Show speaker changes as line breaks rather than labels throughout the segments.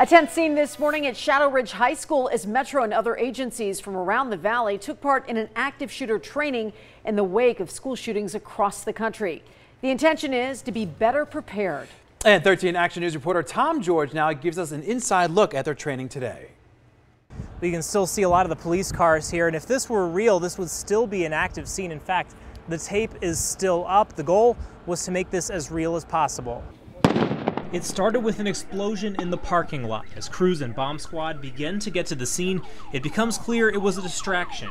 A tense scene this morning at Shadow Ridge High School as Metro and other agencies from around the valley took part in an active shooter training in the wake of school shootings across the country. The intention is to be better prepared.
And 13 Action News reporter Tom George now gives us an inside look at their training today.
We can still see a lot of the police cars here, and if this were real, this would still be an active scene. In fact, the tape is still up. The goal was to make this as real as possible. It started with an explosion in the parking lot. As crews and bomb squad begin to get to the scene, it becomes clear it was a distraction.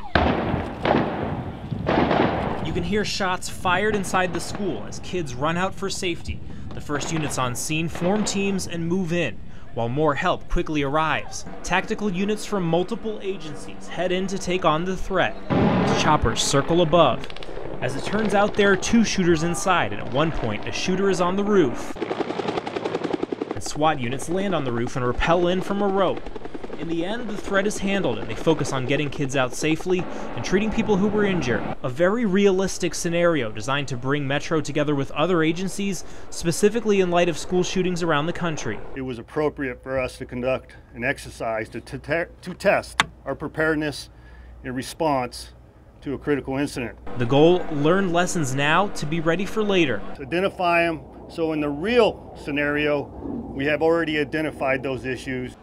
You can hear shots fired inside the school as kids run out for safety. The first units on scene form teams and move in, while more help quickly arrives. Tactical units from multiple agencies head in to take on the threat. Choppers circle above. As it turns out, there are two shooters inside, and at one point, a shooter is on the roof. SWAT units land on the roof and rappel in from a rope. In the end, the threat is handled and they focus on getting kids out safely and treating people who were injured. A very realistic scenario designed to bring Metro together with other agencies, specifically in light of school shootings around the country.
It was appropriate for us to conduct an exercise to, to, to test our preparedness in response to a critical incident.
The goal, learn lessons now to be ready for later.
Identify them so in the real scenario, we have already identified those issues.